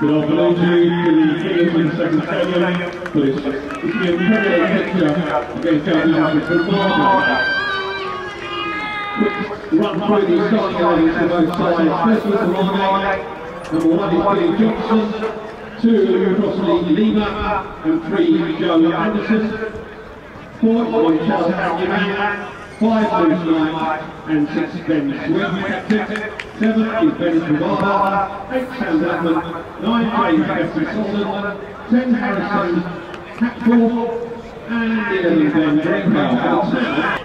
Good afternoon to the Kingdom Second Stadium. Please, is the Premier picture Martin. Quick run through the starting lines for both sides. First with Margate, number one is Billy Johnson, two Crossley Lima, and three Joe Anderson. Four Harriman, five Bruce Knight, and six Ben captain. Seven is Ben Travada, eight Sam Blackman, nine James Jeffrey Solomon, ten Harrison Hatfield, and eleven Ben Drinkow.